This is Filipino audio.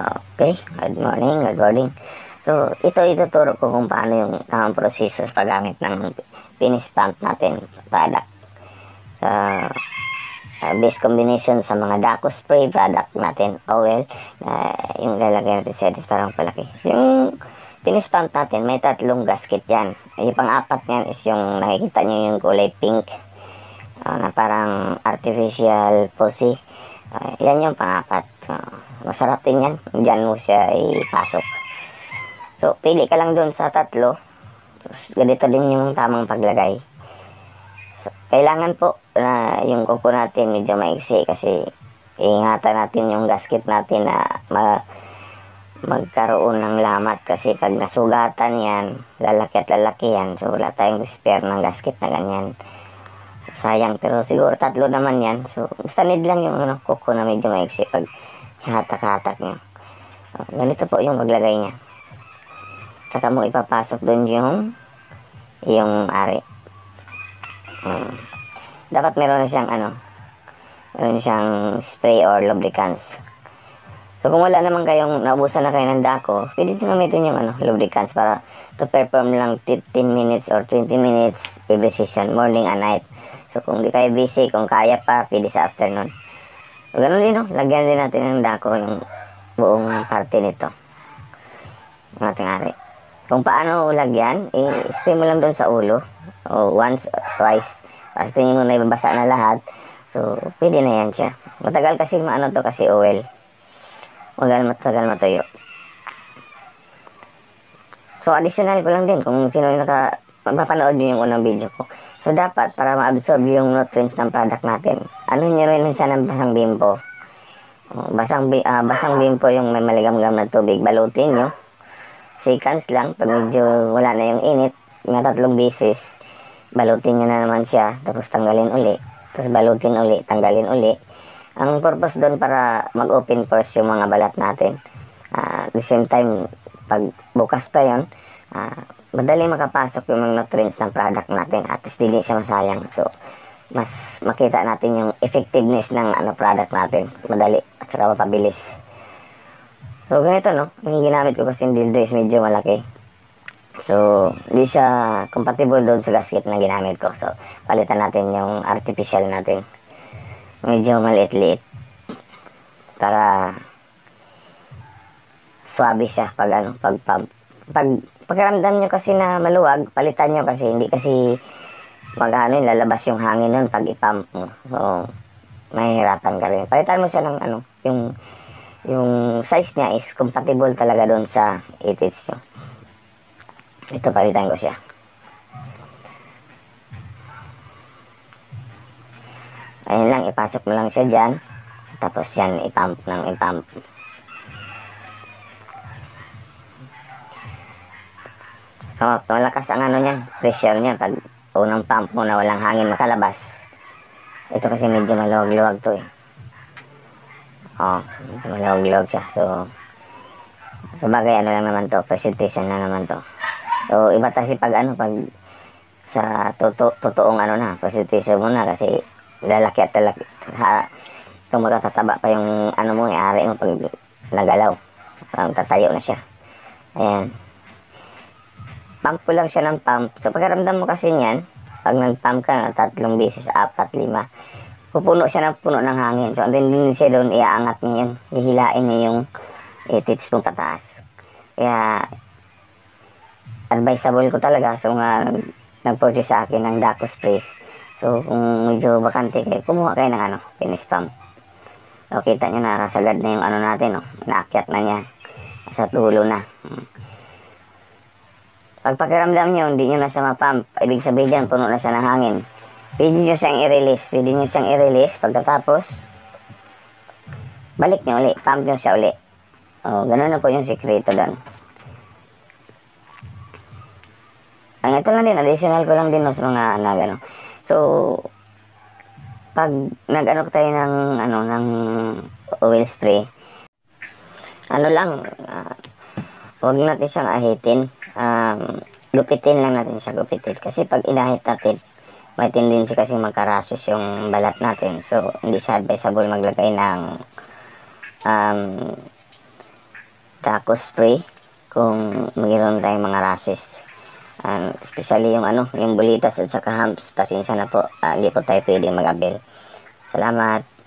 Okay, good morning, good morning. So, ito ituturo ko kung paano yung tamang proseso sa paggamit ng finish pump natin product. Sa uh, base combination sa mga Daco spray product natin, oil, na yung lalagay natin sa edis parang palaki. Yung finish pump natin, may tatlong gasket yan. Yung pang-apat niyan is yung nakikita nyo yung kulay pink uh, na parang artificial pussy. Uh, yan yung pang-apat. Uh, masarap din yan. Diyan mo siya ipasok. So, pili ka lang doon sa tatlo. Tapos, ganito din yung tamang paglagay. So, kailangan po na yung kuko natin medyo maiksi kasi ingatan natin yung gasket natin na ma magkaroon ng lamat kasi pag nasugatan yan, lalaki at lalaki yan. So, wala tayong spare ng gasket na ganyan. Sayang, pero siguro tatlo naman yan. So, basta need lang yung ano, kuko na medyo maiksi pag hatak-hatak nyo. So, ganito po yung maglagay niya. Saka mo ipapasok doon yung yung ari. Hmm. Dapat meron na siyang ano, meron siyang spray or lubricants. So kung wala naman kayong naubusan na kayo ng dako, pwede nyo gamitin yung ano, lubricants para to perform lang 15 minutes or 20 minutes every session, morning and night. So kung di kayo busy, kung kaya pa, pwede sa afternoon. So ganun din, no? lagyan din natin ng dako yung buong parte nito. Yung ating ari. Kung paano lagyan, i-spray mo lang doon sa ulo. O once, twice. Tapos tingin mo na ibabasa na lahat. So, pwede na yan siya. Matagal kasi maano to kasi oil. Matagal matagal matuyo. So, additional ko lang din kung sino yung naka mapapanood nyo yung unang video ko. So, dapat para ma-absorb yung nutrients ng product natin, ano nyo rin siya ng basang bimpo. Basang, uh, basang bimpo yung may maligam-gam na tubig. Balutin nyo. Seconds lang. Pag medyo wala na yung init, mga tatlong beses, balutin nyo na naman siya. Tapos tanggalin uli. Tapos balutin uli, tanggalin uli. Ang purpose doon para mag-open pores yung mga balat natin. Uh, at the same time, pag bukas to yun, uh, madali makapasok yung mga nutrients ng product natin at hindi siya masayang. So, mas makita natin yung effectiveness ng ano product natin. Madali at saka mapabilis. So, ganito no. Yung ginamit ko kasi yung dildo is medyo malaki. So, hindi siya compatible doon sa gasket na ginamit ko. So, palitan natin yung artificial natin. Medyo maliit-liit. Para swabe siya pag ano, pag pag, pag pagkaramdam nyo kasi na maluwag, palitan nyo kasi hindi kasi mag ano, lalabas yung hangin nun pag ipump mo. So, mahihirapan ka rin. Palitan mo siya ng ano, yung yung size niya is compatible talaga doon sa 8 inch nyo. Ito, palitan ko siya. Ayun lang, ipasok mo lang siya dyan. Tapos yan, ipump ng ipump. So, malakas ang ano niyan, pressure niyan. Pag unang pump mo na walang hangin makalabas. Ito kasi medyo maluwag-luwag to eh. Oh, medyo maluwag-luwag siya. So, sa ano lang naman to, presentation na naman to. So, iba kasi pag ano, pag sa toto, totoong ano na, presentation mo na kasi lalaki at lalaki. Ha, itong magkatataba pa yung ano mo, ari mo pag nagalaw. Parang tatayo na siya. Ayan pump ko lang siya ng pump. So, pagkaramdam mo kasi niyan, pag nag-pump ka na tatlong beses, apat, lima, pupuno siya ng puno ng hangin. So, andun din siya doon, iaangat niya yun. Hihilain niya yung itits mo pataas. Kaya, advisable ko talaga sa mga nag-purchase sa akin ng Daco spray. So, kung medyo bakante kayo, kumuha kayo ng ano, finish pump. So, kita nyo na, kasagad na yung ano natin, no? Naakyat na niya. Sa tulo na. Hmm. Pag pakiramdam nyo, hindi nyo na siya mapump, ibig sabihin puno na siya ng hangin. Pwede nyo siyang i-release. Pwede nyo siyang i-release. Pagkatapos, balik nyo uli. Pump nyo siya uli. O, ganun na po yung sikreto doon. Ang ito lang din, additional ko lang din no, sa mga ano, ano. So, pag nag-ano tayo ng, ano, ng oil spray, ano lang, uh, huwag natin siyang ahitin um, gupitin lang natin siya gupitin. Kasi pag inahit natin, may tendency kasi magkarasos yung balat natin. So, hindi siya advisable maglagay ng um, Draco spray kung mayroon tayong mga rashes. And especially yung ano, yung bulitas at saka humps, pasensya na po, ah, hindi po tayo pwede mag-avail. Salamat.